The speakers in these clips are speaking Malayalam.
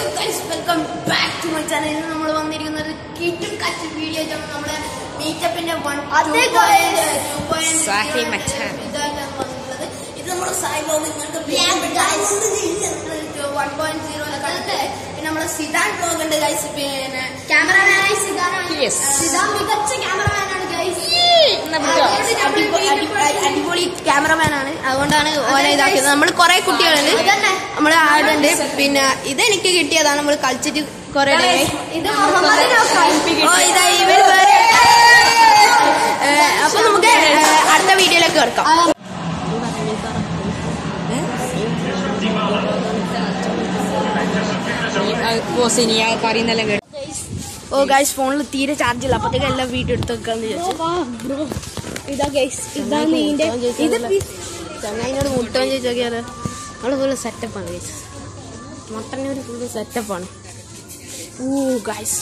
Welcome back to my channel ഇന്ന് നമ്മൾ വന്നിരിക്കുന്നത് കിറ്റും കച്ച് വീഡിയോ ആണ് നമ്മുടെ മീറ്റപ്പിന്റെ വൺ വന്നിട്ടുള്ളത്. ഇത് നമ്മുടെ സായിബാബ് ഇങ്ങനത്തെ വൺ പോയിന്റ് സീറോ പിന്നെ നമ്മുടെ സിദാൻ ബ്ലോഗ് ഉണ്ട് ഗൈസ് പിന്നെ ക്യാമറമാനായി സിതാനാണ് സിദാൻ മികച്ച ക്യാമറമാനാണ് ഗൈസ് അടിപൊളി ക്യാമറമാൻ ആണ്. അതുകൊണ്ടാണ് ഓനെ ഇതാക്കിയത്. നമ്മൾ കുറെ കുട്ടികളുണ്ട്. നമ്മൾ ആടുണ്ട്. പിന്നെ ഇതെനിക്ക് കിട്ടിയതാണ് നമ്മൾ കളിച്ചിട്ട് കുറെ അപ്പൊ നമുക്ക് അടുത്ത വീഡിയോയിലേക്ക് കേട്ടു ഓ ഗൈസ് ഫോണിൽ തീരെ ചാർജ് ഇല്ല. അപ്പത്തേക്ക് എല്ലാം വീഡിയോ എടുത്ത് വെക്കാന്ന് വിചാരിച്ചു. ഇതാ ഗൈസ് ഇതാ നീന്റെ ഇത് ചങ്ങായിനോട് ചോദിച്ചോക്കിയത് ചോദിച്ചോക്കിയാലോ നമ്മൾ ഫുള്ള് സെറ്റപ്പാണ് ഗൈസ് മട്ടന്നൂര് ഫുള്ള് സെറ്റപ്പാണ് ഓ ഗൈസ്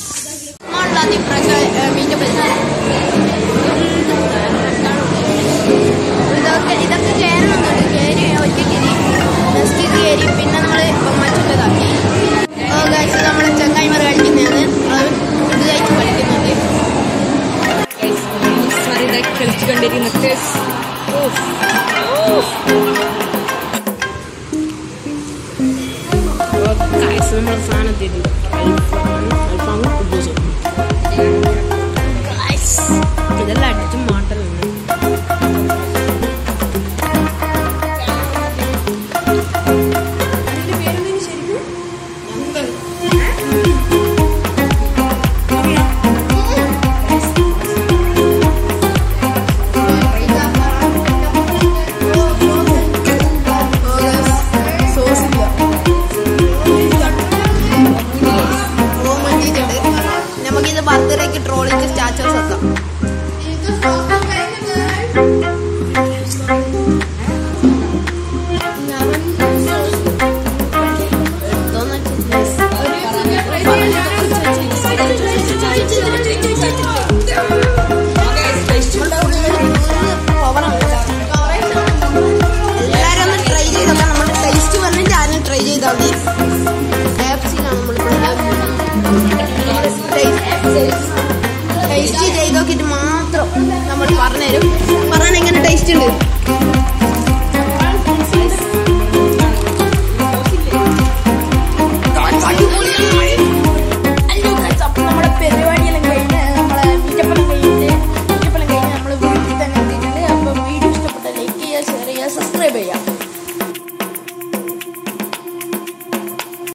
ഇതൊക്കെ ഇതൊക്കെ കയറണമെന്നുണ്ട് കയറി ഒറ്റയ്ക്ക് ജസ്റ്റ് ഇത് കയറി പിന്നെ നമ്മൾ മറ്റുള്ളതാക്കി ഓ ഗൈസ് നമ്മളെ ചങ്ങായിമാർ കളിക്കുന്നതാണ്. ഇത് കഴിച്ച് കളിക്കുന്നുണ്ട്. കളിച്ചുകൊണ്ടിരിക്കുന്നത് ഗൈസ് നമ്മൾ summerfana did alfana Bozo. guys to the lad ബർത്ത്ഡേക്ക് ട്രോളിക്ക് സ്റ്റാറ്റസ് വെക്കാം പറഞ്ഞുതരും പറയാൻ എങ്ങനെ ടേസ്റ്റ് ഉണ്ട്?